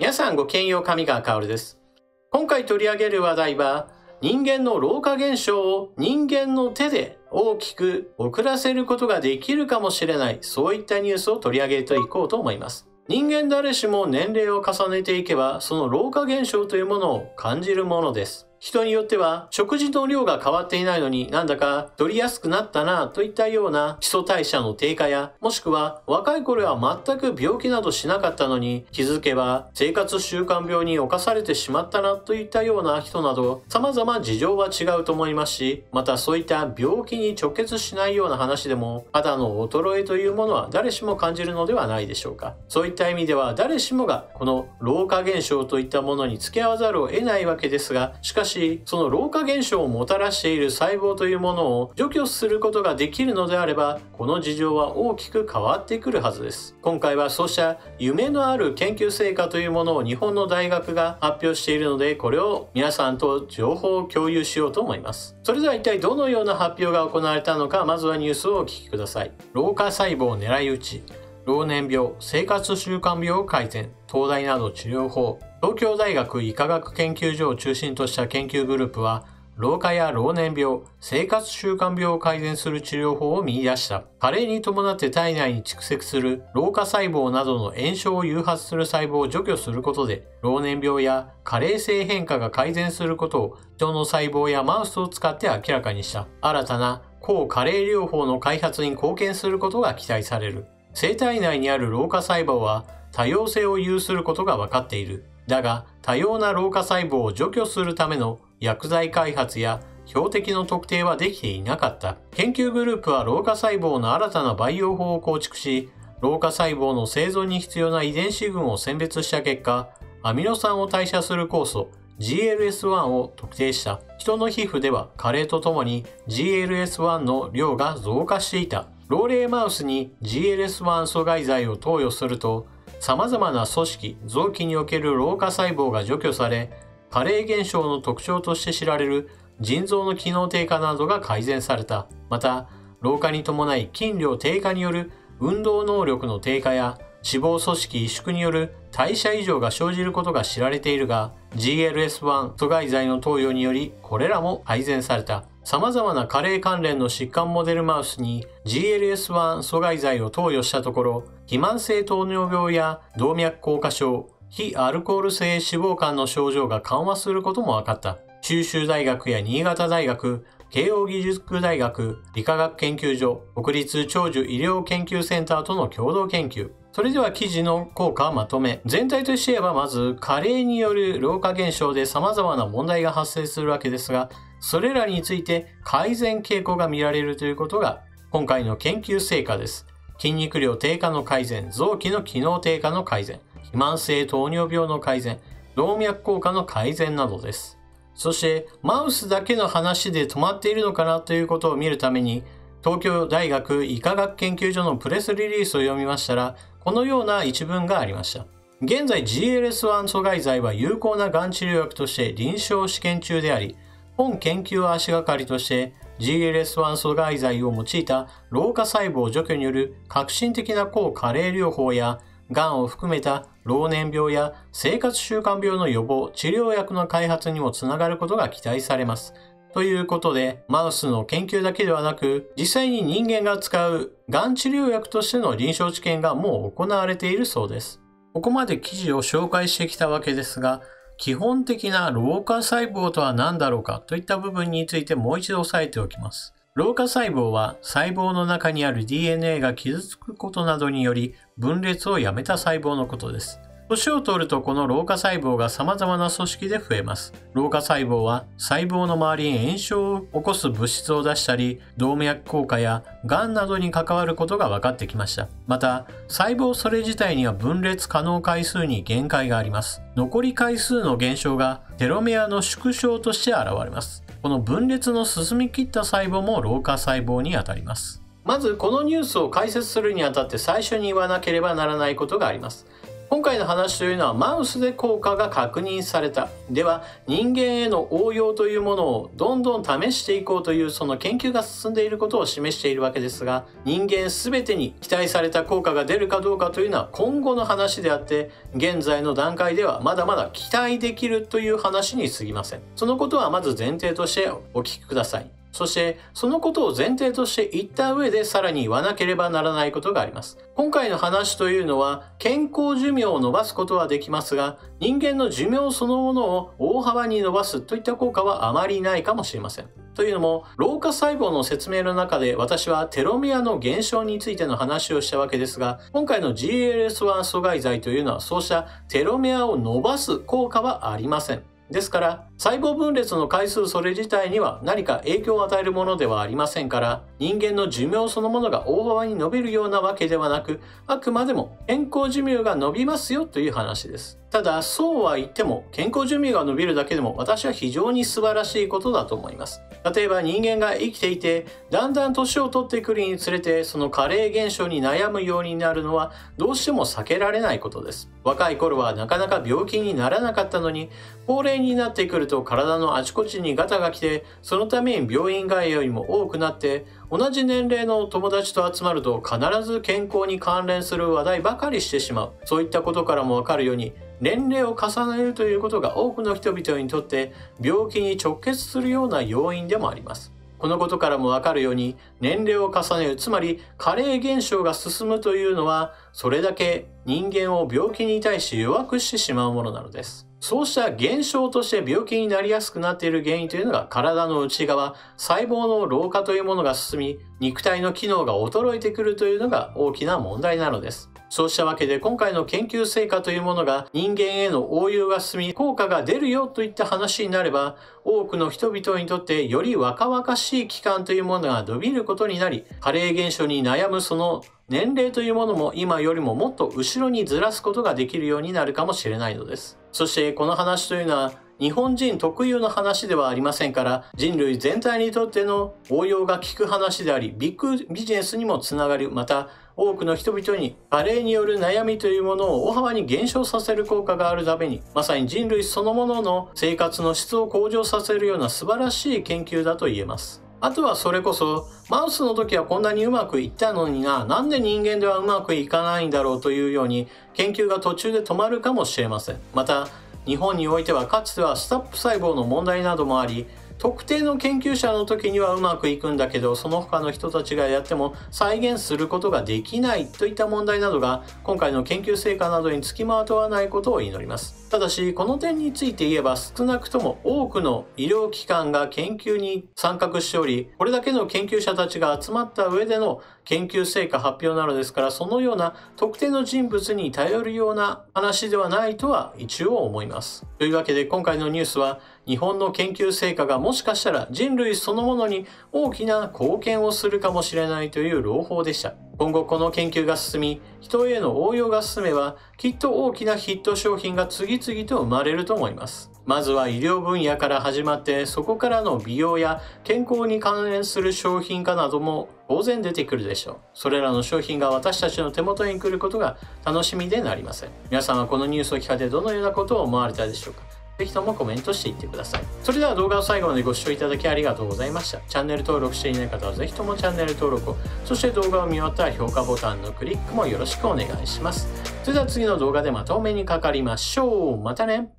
皆さんごきげんよう上川薫です。今回取り上げる話題は、人間の老化現象を人間の手で大きく遅らせることができるかもしれない、そういったニュースを取り上げていこうと思います。人間誰しも年齢を重ねていけば、その老化現象というものを感じるものです。人によっては食事の量が変わっていないのになんだか取りやすくなったなといったような基礎代謝の低下やもしくは若い頃は全く病気などしなかったのに気づけば生活習慣病に侵されてしまったなといったような人など様々事情は違うと思いますしまたそういった病気に直結しないような話でも肌の衰えというものは誰しも感じるのではないでしょうか。そういった意味では誰しもがこの老化現象といったものに付き合わざるを得ないわけですがしかしし、その老化現象をもたらしている細胞というものを除去することができるのであれば、この事情は大きく変わってくるはずです。今回はそうした夢のある研究成果というものを日本の大学が発表しているので、これを皆さんと情報を共有しようと思います。それでは一体どのような発表が行われたのか、まずはニュースをお聞きください。老化細胞狙い撃ち。老年病、生活習慣病改善、東大など治療法、東京大学医科学研究所を中心とした研究グループは、老化や老年病、生活習慣病を改善する治療法を見出した。加齢に伴って体内に蓄積する老化細胞などの炎症を誘発する細胞を除去することで、老年病や加齢性変化が改善することを人の細胞やマウスを使って明らかにした。新たな抗加齢療法の開発に貢献することが期待される。生体内にある老化細胞は多様性を有することが分かっている。だが、多様な老化細胞を除去するための薬剤開発や標的の特定はできていなかった。研究グループは老化細胞の新たな培養法を構築し、老化細胞の生存に必要な遺伝子群を選別した結果、アミノ酸を代謝する酵素 GLS1 を特定した。人の皮膚では加齢とともに GLS1 の量が増加していた。老齢マウスに GLS1 阻害剤を投与すると、様々な組織、臓器における老化細胞が除去され、加齢現象の特徴として知られる腎臓の機能低下などが改善された。また、老化に伴い筋量低下による運動能力の低下や脂肪組織萎縮による代謝異常が生じることが知られているが、GLS1 阻害剤の投与によりこれらも改善された。様々な加齢関連の疾患モデルマウスに GLS1 阻害剤を投与したところ、肥満性糖尿病や動脈硬化症、非アルコール性脂肪肝の症状が緩和することも分かった。九州大学や新潟大学、慶応義塾大学、理化学研究所、国立長寿医療研究センターとの共同研究。それでは記事の効果まとめ。全体としてはまず、加齢による老化現象で様々な問題が発生するわけですが、それらについて改善傾向が見られるということが今回の研究成果です。筋肉量低下の改善、臓器の機能低下の改善、肥満性糖尿病の改善、動脈硬化の改善などです。そして、マウスだけの話で止まっているのかなということを見るために、東京大学医科学研究所のプレスリリースを読みましたら、このような一文がありました。現在 GLS1 阻害剤は有効ながん治療薬として臨床試験中であり、本研究を足がかりとして GLS1 阻害剤を用いた老化細胞除去による革新的な抗加齢療法や、がんを含めた老年病や生活習慣病の予防、治療薬の開発にもつながることが期待されます。ということで、マウスの研究だけではなく、実際に人間が使うがん治療薬としての臨床治験がもう行われているそうです。ここまで記事を紹介してきたわけですが、基本的な老化細胞とは何だろうかといった部分についてもう一度押さえておきます。老化細胞は細胞の中にある DNA が傷つくことなどにより分裂をやめた細胞のことです。年を取るとこの老化細胞が様々な組織で増えます。老化細胞は細胞の周りに炎症を起こす物質を出したり、動脈硬化や癌などに関わることが分かってきました。また、細胞それ自体には分裂可能回数に限界があります。残り回数の減少がテロメアの縮小として現れます。この分裂の進み切った細胞も老化細胞にあたります。まずこのニュースを解説するにあたって最初に言わなければならないことがあります。今回の話というのはマウスで効果が確認された。では人間への応用というものをどんどん試していこうというその研究が進んでいることを示しているわけですが人間全てに期待された効果が出るかどうかというのは今後の話であって現在の段階ではまだまだ期待できるという話に過ぎません。そのことはまず前提としてお聞きください。そして、そのことを前提として言った上でさらに言わなければならないことがあります。今回の話というのは、健康寿命を伸ばすことはできますが、人間の寿命そのものを大幅に伸ばすといった効果はあまりないかもしれません。というのも、老化細胞の説明の中で私はテロメアの減少についての話をしたわけですが、今回の GLS1 阻害剤というのはそうしたテロメアを伸ばす効果はありません。ですから、細胞分裂の回数それ自体には何か影響を与えるものではありませんから、人間の寿命そのものが大幅に伸びるようなわけではなく、あくまでも健康寿命が伸びますよという話です。ただ、そうは言っても、健康寿命が伸びるだけでも私は非常に素晴らしいことだと思います。例えば人間が生きていて、だんだん年を取ってくるにつれて、その加齢現象に悩むようになるのは、どうしても避けられないことです。若い頃はなかなか病気にならなかったのに、高齢になってくると体のあちこちにガタが来て、そのために病院通いも多くなって、同じ年齢の友達と集まると必ず健康に関連する話題ばかりしてしまう。そういったことからもわかるように、年齢を重ねるということが多くの人々にとって病気に直結するような要因でもあります。このことからもわかるように年齢を重ねる、つまり加齢現象が進むというのはそれだけ人間を病気に対し弱くしてしまうものなのです。そうした現象として病気になりやすくなっている原因というのが体の内側、細胞の老化というものが進み、肉体の機能が衰えてくるというのが大きな問題なのです。そうしたわけで今回の研究成果というものが人間への応用が進み効果が出るよといった話になれば多くの人々にとってより若々しい期間というものが伸びることになり加齢現象に悩むその年齢というものも今よりももっと後ろにずらすことができるようになるかもしれないのです。そしてこの話というのは日本人特有の話ではありませんから人類全体にとっての応用が効く話でありビッグビジネスにもつながるまた多くの人々に加齢による悩みというものを大幅に減少させる効果があるためにまさに人類そのものの生活の質を向上させるような素晴らしい研究だと言えます。あとはそれこそマウスの時はこんなにうまくいったのにななんで人間ではうまくいかないんだろうというように研究が途中で止まるかもしれません。また日本においてはかつてはスタップ細胞の問題などもあり特定の研究者の時にはうまくいくんだけどその他の人たちがやっても再現することができないといった問題などが今回の研究成果などにつきまとわないことを祈ります。ただしこの点について言えば少なくとも多くの医療機関が研究に参画しておりこれだけの研究者たちが集まった上での研究成果発表なのですからそのような特定の人物に頼るような話ではないとは一応思いますというわけで今回のニュースは日本の研究成果がもしかしたら人類そのものに大きな貢献をするかもしれないという朗報でした。今後この研究が進み、人への応用が進めば、きっと大きなヒット商品が次々と生まれると思います。まずは医療分野から始まって、そこからの美容や健康に関連する商品化なども当然出てくるでしょう。それらの商品が私たちの手元に来ることが楽しみでなりません。皆さんはこのニュースを聞かれてどのようなことを思われたでしょうかぜひともコメントしていってください。それでは動画を最後までご視聴いただきありがとうございました。チャンネル登録していない方はぜひともチャンネル登録を、そして動画を見終わったら評価ボタンのクリックもよろしくお願いします。それでは次の動画でまたお目にかかりましょう。またね